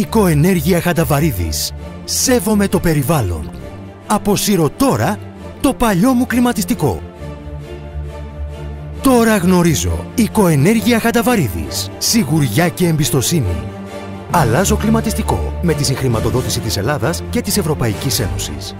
Οικοενέργεια Χανταβαρίδης. Σέβομαι το περιβάλλον. Αποσύρω τώρα το παλιό μου κλιματιστικό. Τώρα γνωρίζω. Οικοενέργεια Χανταβαρίδης. Σιγουριά και εμπιστοσύνη. Αλλάζω κλιματιστικό με τη συγχρηματοδότηση της Ελλάδας και της Ευρωπαϊκής Ένωσης.